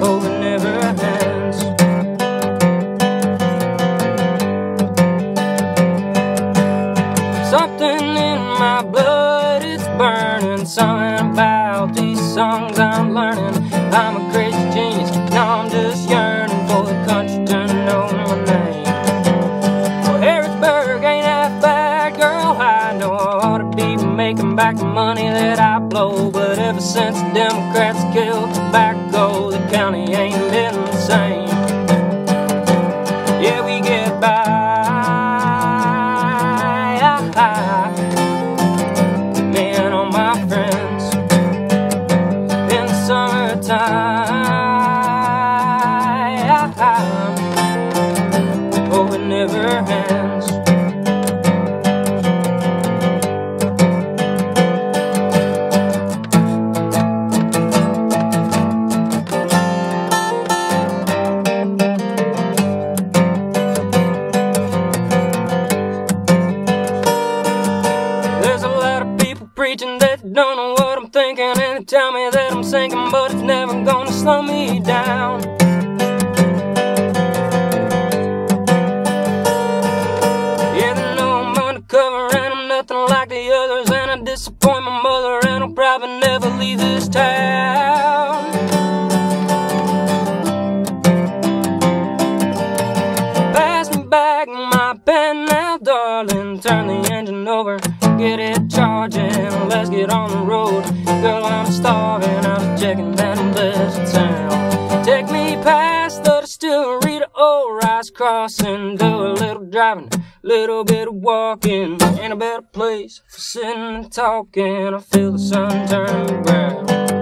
Hope oh, it never ends. Something in my blood is burning. Something about these songs I'm learning. I'm a crazy back the money that I blow. But ever since the Democrats killed tobacco, the county ain't been the same. Yeah, we get by. Me and all my friends in the summertime. Thinking and they tell me that I'm sinking, but it's never gonna slow me down. Yeah, they know I'm undercover and I'm nothing like the others, and I disappoint my mother, and I'll probably never leave this town. Pass me back my pen now, darling. Turn the engine over, get it charging. Let's get on the road. Old Rice Crossing. Do a little driving, little bit of walking. Ain't a better place for sitting and talking. I feel the sun turn brown.